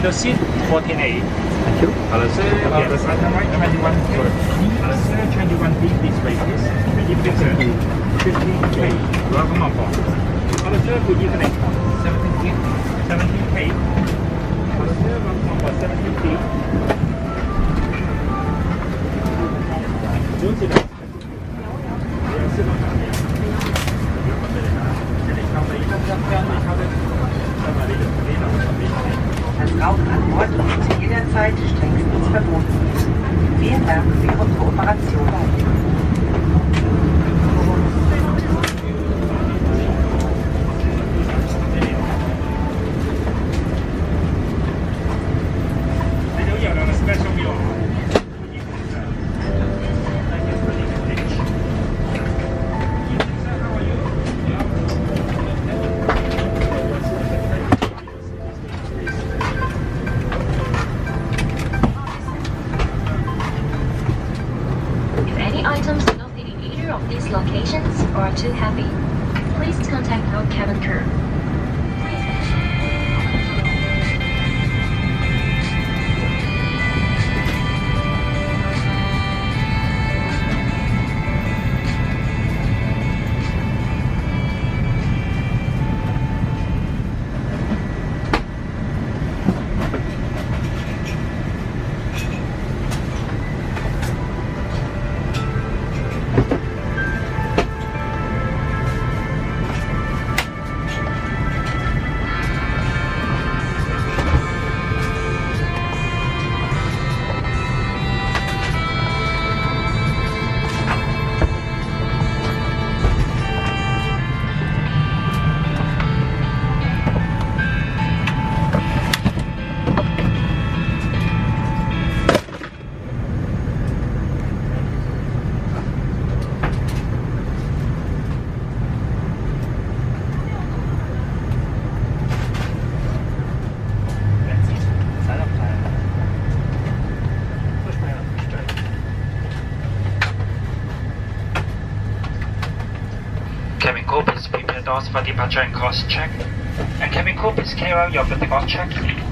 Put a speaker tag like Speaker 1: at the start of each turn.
Speaker 1: Window seat 14A. Thank you. Hello sir, the other side of right, 21 Hello sir, 21B, this way please. Good evening sir. 15K. Welcome on board. Hello sir, good evening. 17K. 17K. Hello sir, welcome on board. 17K. Don't sit down.
Speaker 2: Das Rauchen an Bord ist zu jeder Zeit strengstens verboten. Vielen Dank für Ihre Kooperation.
Speaker 1: Doors for departure and cross check. And cabin crew, please carry out your boarding check.